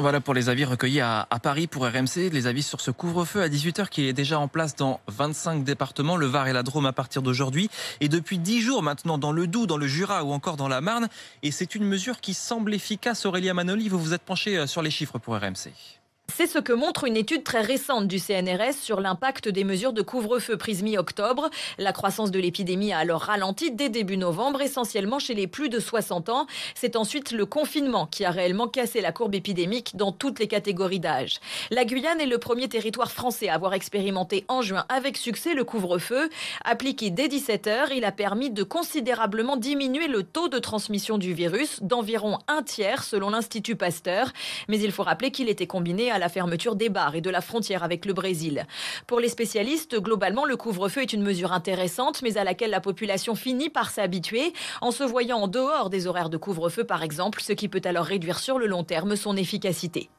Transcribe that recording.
Voilà pour les avis recueillis à, Paris pour RMC, les avis sur ce couvre-feu à 18h qui est déjà en place dans 25 départements, le Var et la Drôme à partir d'aujourd'hui, et depuis 10 jours maintenant dans le Doubs, dans le Jura ou encore dans la Marne. Et c'est une mesure qui semble efficace. Aurélia Manoli, vous vous êtes penché euh, sur les chiffres pour RMC. C'est ce que montre une étude très récente du CNRS sur l'impact des mesures de couvre-feu prises mi-octobre. La croissance de l'épidémie a alors ralenti dès début novembre, essentiellement chez les plus de 60 ans. C'est ensuite le confinement qui a réellement cassé la courbe épidémique dans toutes les catégories d'âge. La Guyane est le premier territoire français à avoir expérimenté en juin avec succès le couvre-feu. Appliqué dès 17h, il a permis de considérablement diminuer le taux de transmission du virus d'environ un tiers selon l'Institut Pasteur. Mais il faut rappeler qu'il était combiné à la fermeture des bars et de la frontière avec le Brésil. Pour les spécialistes, globalement, le couvre-feu est une mesure intéressante, mais à laquelle la population finit par s'habituer en se voyant en dehors des horaires de couvre-feu, par exemple, ce qui peut alors réduire sur le long terme son efficacité.